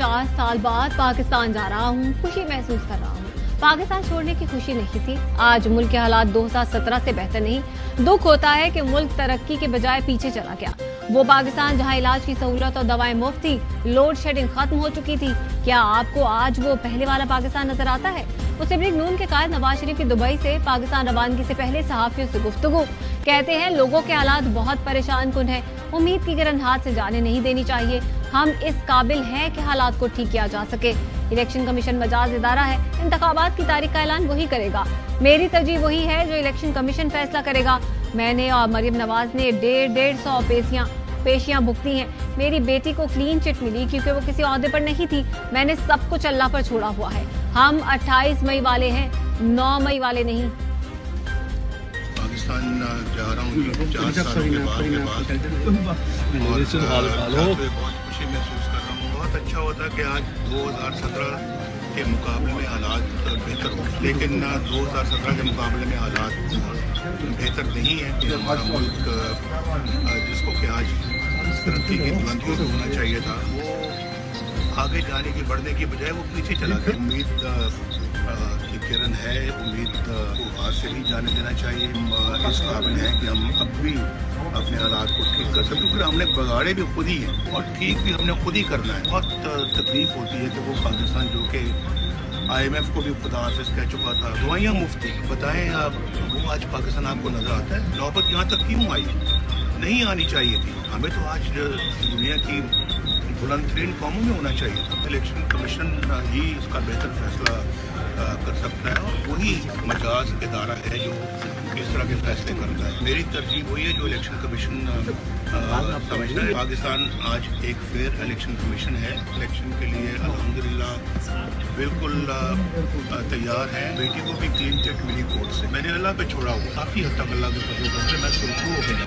चार साल बाद पाकिस्तान जा रहा हूँ, खुशी महसूस कर रहा हूँ। पाकिस्तान छोड़ने की खुशी नहीं थी। आज मुल्क के हालात 2017 से बेहतर नहीं। दुख होता है कि मुल्क तरक्की के बजाय पीछे चला गया। वो पाकिस्तान जहाँ इलाज की सहूलत और दवाएँ मुफ़्त थी लोड शेडिंग खत्म हो चुकी थी। क्या आपको आज वो पहले वाला पाकिस्तान नज़र आता है? मुस्लिम लीग नून के कायद नवाज़ शरीफ की दुबई से, पाकिस्तान रवानगी से पहले सहाफियों से गुफ्तगु। कहते हैं, लोगों के हालात बहुत परेशान कुन है। उम्मीद की किरण हाथ से जाने नहीं देनी चाहिए। हम इस काबिल हैं कि हालात को ठीक किया जा सके। इलेक्शन कमीशन मजाज इदारा है। इंतबात की तारीख का ऐलान वही करेगा। मेरी तरजीह वही है जो इलेक्शन कमीशन फैसला करेगा। मैंने और मरियम नवाज़ ने डेढ़ डेढ़ सौ पेशियाँ, पेशियाँ भुगती हैं। मेरी बेटी को क्लीन चिट मिली क्योंकि वो किसी अहदे पर नहीं थी। मैंने सब कुछ अल्लाह पर छोड़ा हुआ है। हम 28 मई वाले हैं 9 मई वाले नहीं। पाकिस्तान जा रहा हूँ। चार साल के बाद के बाद। और बहुत खुशी महसूस कर रहा हूँ। बहुत अच्छा होता कि आज 2017 के मुकाबले में हालात बेहतर हो लेकिन 2017 के मुकाबले में हालात बेहतर नहीं है। कि हमारा मुल्क जिसको कि आज तरक्की की बुलंदियों पर होना चाहिए था। वो आगे जाने की, बढ़ने की बजाय वो पीछे चला गया। उम्मीद की किरण है, उम्मीद को हाथ से नहीं जाने देना चाहिए। इस काबिल है कि हम अब भी अपने हालात को ठीक कर सकते क्योंकि हमने बगाड़े भी खुद ही हैं और ठीक भी हमने खुद ही करना है। बहुत तकलीफ़ होती है कि वो पाकिस्तान जो कि आईएमएफ को भी खुदा हाफिज कह चुका था। दवाइयाँ मुफ्ती, बताएँ आप, वो आज पाकिस्तान आपको नज़र आता है? नौबत यहाँ तक क्यों आई? नहीं आनी चाहिए थी। हमें तो आज दुनिया की बुलंद तरीन कौमों में होना चाहिए था। इलेक्शन कमीशन ही इसका बेहतर फैसला कर सकता है और वही मजाज इदारा है जो इस तरह के फैसले करता है। मेरी तरजीह वही है जो इलेक्शन कमीशन समझता है। पाकिस्तान आज एक फेयर इलेक्शन कमीशन है। इलेक्शन के लिए अल्हम्दुलिल्लाह बिल्कुल तैयार है। बेटी को भी क्लीन चिट मिली कोर्ट से। मैंने अल्लाह पे छोड़ा हुआ। काफ़ी हद तक अल्लाह के फजल मैं सुरखू हो गया